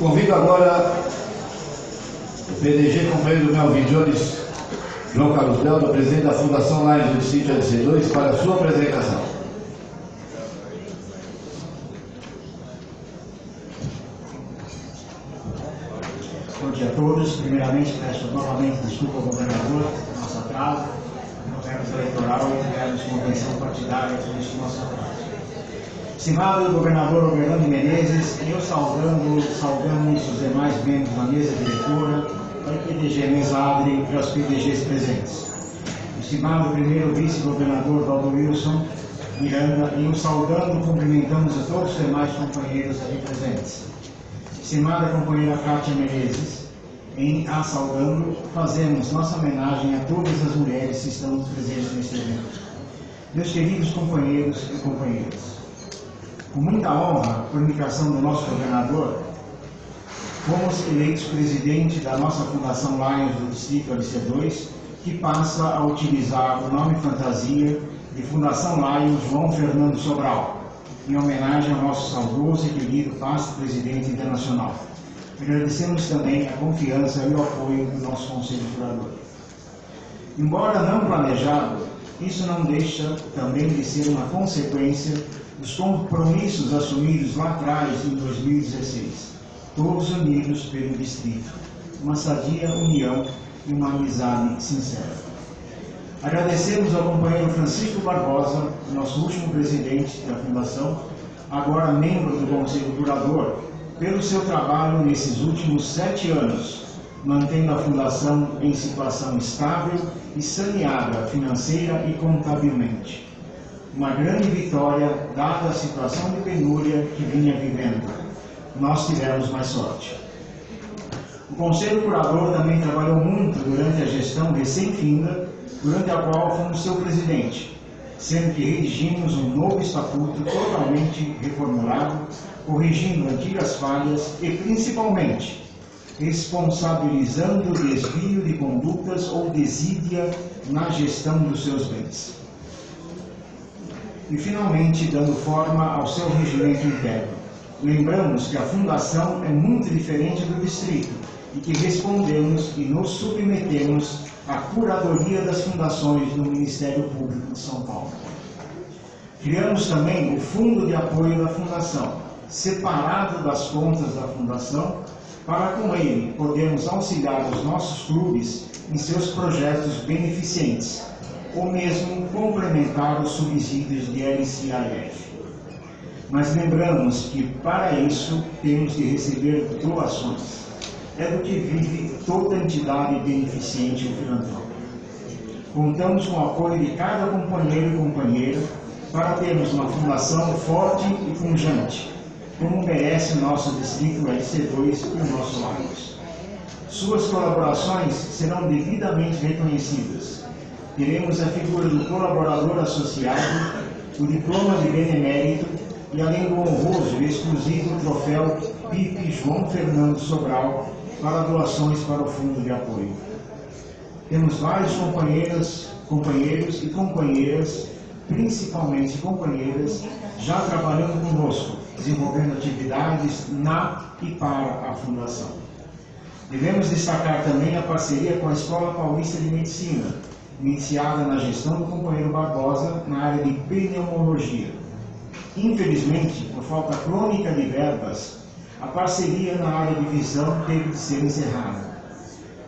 Convido agora o PDG companheiro Melvin Jones, João Carlos Delta, presidente da Fundação Lines do Sítio LC2, para a sua apresentação. Bom dia a todos. Primeiramente, peço novamente desculpa ao governador, nosso atraso, no termos eleitoral tivemos convenção partidária por isso nosso atraso. Estimado governador Oberlando Menezes, eu saudando, saudamos os demais membros da mesa diretora, a PDG Mesa Abre e aos PDGs presentes. Estimado primeiro vice-governador Valdo Wilson Miranda, e o saudando cumprimentamos a todos os demais companheiros aqui presentes. Estimada companheira Kátia Menezes, em a saudando, fazemos nossa homenagem a todas as mulheres que estão presentes neste evento. Meus queridos companheiros e companheiras, com muita honra, por indicação do nosso governador, fomos eleitos presidente da nossa Fundação Lions do Distrito LC2, que passa a utilizar o nome fantasia de Fundação Lions João Fernando Sobral, em homenagem ao nosso saudoso e querido pasta presidente internacional. Agradecemos também a confiança e o apoio do nosso Conselho Curador. Embora não planejado, isso não deixa também de ser uma consequência dos compromissos assumidos lá atrás, em 2016, todos unidos pelo Distrito, uma sadia união e uma amizade sincera. Agradecemos ao companheiro Francisco Barbosa, nosso último presidente da Fundação, agora membro do Conselho Curador, pelo seu trabalho nesses últimos sete anos, mantendo a Fundação em situação estável e saneada financeira e contabilmente uma grande vitória, dada a situação de penúria que vinha vivendo. Nós tivemos mais sorte. O Conselho Curador também trabalhou muito durante a gestão recém-finda, durante a qual fomos seu presidente, sendo que redigimos um novo estatuto totalmente reformulado, corrigindo antigas falhas e, principalmente, responsabilizando o desvio de condutas ou desídia na gestão dos seus bens e, finalmente, dando forma ao seu regimento interno. Lembramos que a Fundação é muito diferente do Distrito e que respondemos e nos submetemos à curadoria das fundações do Ministério Público de São Paulo. Criamos também o Fundo de Apoio da Fundação, separado das contas da Fundação, para com ele podermos auxiliar os nossos clubes em seus projetos beneficentes, ou mesmo complementar os subsídios de LCIF. Mas lembramos que para isso temos de receber doações. É do que vive toda entidade beneficente ou filantrópica. Contamos com o apoio de cada companheiro e companheira para termos uma fundação forte e pungente, como merece o nosso distrito LC2 e o nosso Lagos. Suas colaborações serão devidamente reconhecidas teremos a figura do colaborador associado, o diploma de benemérito e, além do honroso e exclusivo troféu Pipe João Fernando Sobral para doações para o Fundo de Apoio. Temos vários companheiros, companheiros e companheiras, principalmente companheiras, já trabalhando conosco, desenvolvendo atividades na e para a Fundação. Devemos destacar também a parceria com a Escola Paulista de Medicina, iniciada na gestão do companheiro Barbosa na área de pneumologia. Infelizmente, por falta crônica de verbas, a parceria na área de visão teve de ser encerrada.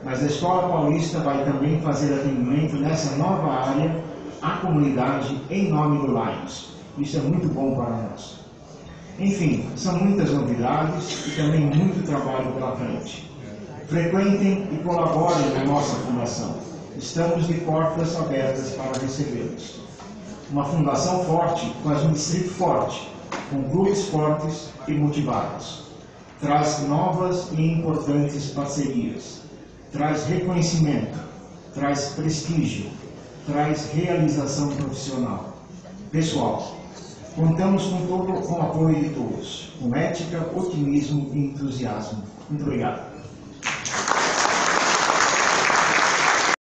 Mas a Escola Paulista vai também fazer atendimento nessa nova área à comunidade em nome do Lions. Isso é muito bom para nós. Enfim, são muitas novidades e também muito trabalho pela frente. Frequentem e colaborem na nossa fundação estamos de portas abertas para recebê-los. Uma fundação forte faz um distrito forte, com clubes fortes e motivados. Traz novas e importantes parcerias. Traz reconhecimento, traz prestígio, traz realização profissional. Pessoal, contamos com todo o apoio de todos, com ética, otimismo e entusiasmo. Muito obrigado.